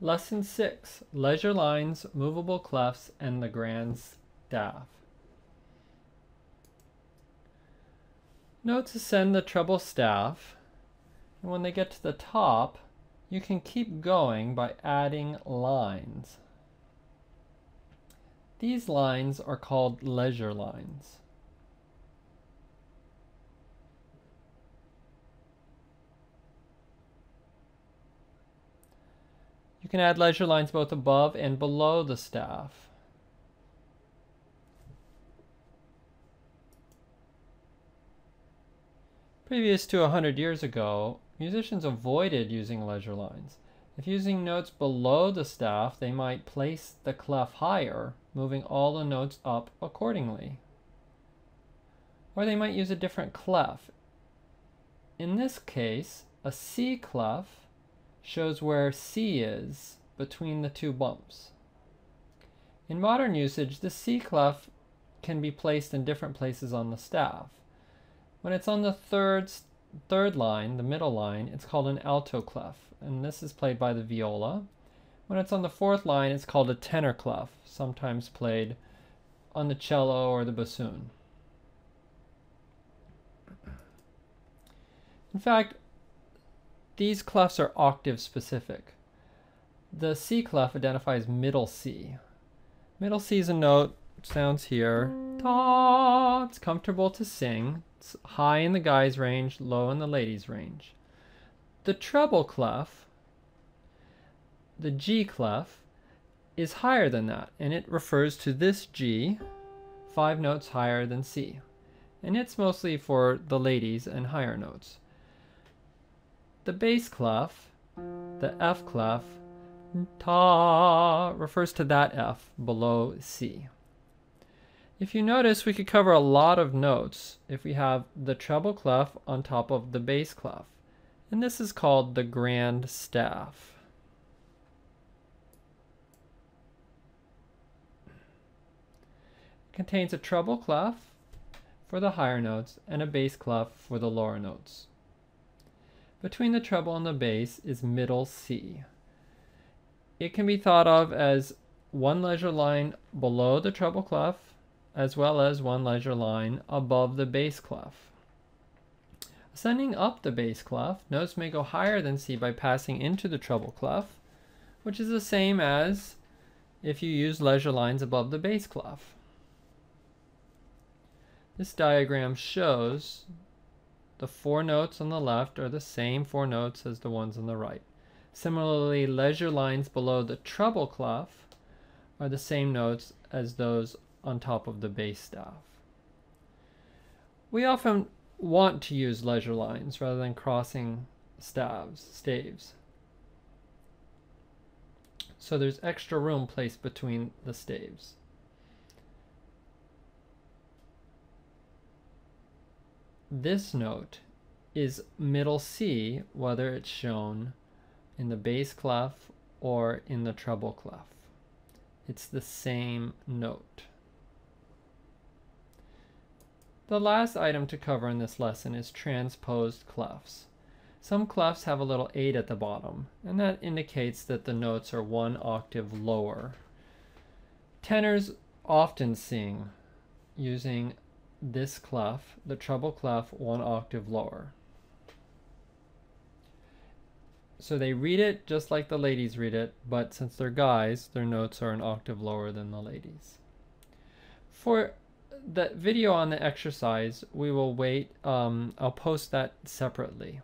Lesson 6 Ledger Lines, Movable Clefs, and the Grand Staff. Notes ascend the treble staff, and when they get to the top, you can keep going by adding lines. These lines are called ledger lines. You can add ledger lines both above and below the staff. Previous to 100 years ago, musicians avoided using ledger lines. If using notes below the staff, they might place the clef higher, moving all the notes up accordingly. Or they might use a different clef. In this case, a C clef shows where C is between the two bumps. In modern usage, the C clef can be placed in different places on the staff. When it's on the third, third line, the middle line, it's called an alto clef, and this is played by the viola. When it's on the fourth line, it's called a tenor clef, sometimes played on the cello or the bassoon. In fact, these clefs are octave specific. The C clef identifies middle C. Middle C is a note, sounds here. Ta, it's comfortable to sing. It's high in the guy's range, low in the lady's range. The treble clef, the G clef, is higher than that, and it refers to this G, five notes higher than C. And it's mostly for the ladies and higher notes. The bass clef, the F clef, ta refers to that F below C. If you notice, we could cover a lot of notes if we have the treble clef on top of the bass clef. And this is called the grand staff. It contains a treble clef for the higher notes and a bass clef for the lower notes. Between the treble and the bass is middle C. It can be thought of as one ledger line below the treble clef, as well as one ledger line above the bass clef. Ascending up the bass clef, notes may go higher than C by passing into the treble clef, which is the same as if you use ledger lines above the bass clef. This diagram shows the four notes on the left are the same four notes as the ones on the right. Similarly, ledger lines below the treble clef are the same notes as those on top of the bass staff. We often want to use ledger lines rather than crossing staves, staves. So there's extra room placed between the staves. This note is middle C, whether it's shown in the bass clef or in the treble clef. It's the same note. The last item to cover in this lesson is transposed clefs. Some clefs have a little 8 at the bottom, and that indicates that the notes are one octave lower. Tenors often sing using this clef, the treble clef, one octave lower. So they read it just like the ladies read it, but since they're guys, their notes are an octave lower than the ladies. For the video on the exercise, we will wait, um, I'll post that separately.